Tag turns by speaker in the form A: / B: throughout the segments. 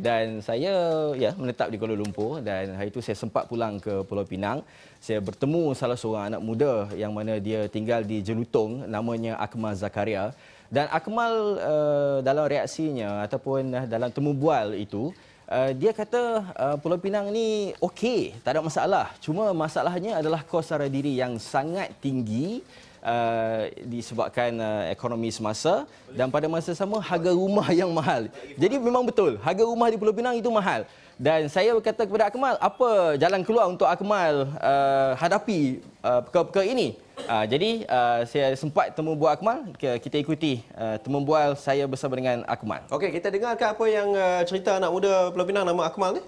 A: dan saya ya menetap di Kuala Lumpur dan hari itu saya sempat pulang ke Pulau Pinang. Saya bertemu salah seorang anak muda yang mana dia tinggal di Jelutong namanya Akmal Zakaria dan Akmal uh, dalam reaksinya ataupun uh, dalam temu bual itu uh, dia kata uh, Pulau Pinang ni okey, tak ada masalah. Cuma masalahnya adalah kos sara diri yang sangat tinggi uh, disebabkan uh, ekonomi semasa dan pada masa sama harga rumah yang mahal. Jadi memang betul, harga rumah di Pulau Pinang itu mahal. Dan saya berkata kepada Akmal, apa jalan keluar untuk Akmal uh, hadapi uh, perkara-perkara ini? Uh, jadi uh, saya sempat temu bual Akmal, kita ikuti uh, temu bual saya bersama dengan Akmal.
B: Okey, kita dengarkan apa yang uh, cerita anak muda Pulau Pinang nama Akmal ni.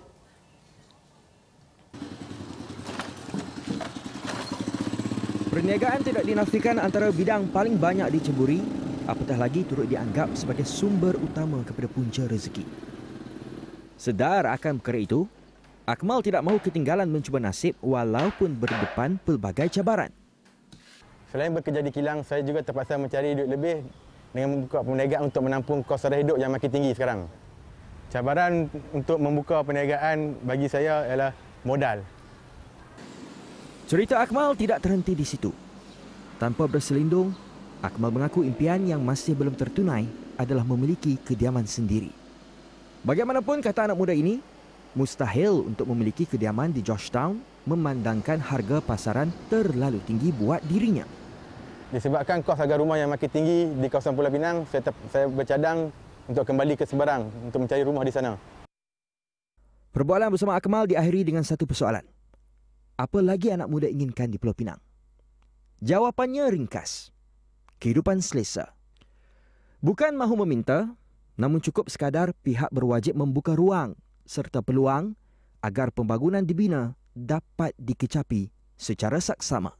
C: Perniagaan tidak dinafikan antara bidang paling banyak diceburi, apatah lagi turut dianggap sebagai sumber utama kepada punca rezeki. Sedar akan perkara itu, Akmal tidak mahu ketinggalan mencuba nasib walaupun berdepan pelbagai cabaran.
D: Selain bekerja di kilang, saya juga terpaksa mencari duit lebih dengan membuka perniagaan untuk menampung kos sara hidup yang makin tinggi sekarang. Cabaran untuk membuka perniagaan bagi saya ialah modal.
C: Cerita Akmal tidak terhenti di situ. Tanpa berselindung, Akmal mengaku impian yang masih belum tertunai adalah memiliki kediaman sendiri. Bagaimanapun kata anak muda ini, mustahil untuk memiliki kediaman di Georgetown memandangkan harga pasaran terlalu tinggi buat dirinya.
D: Disebabkan kos harga rumah yang makin tinggi di kawasan Pulau Pinang, saya, saya bercadang untuk kembali ke Seberang untuk mencari rumah di sana.
C: Perbualan bersama Akmal diakhiri dengan satu persoalan apa lagi anak muda inginkan di Pulau Pinang? Jawapannya ringkas. Kehidupan selesa. Bukan mahu meminta, namun cukup sekadar pihak berwajib membuka ruang serta peluang agar pembangunan dibina dapat dikecapi secara saksama.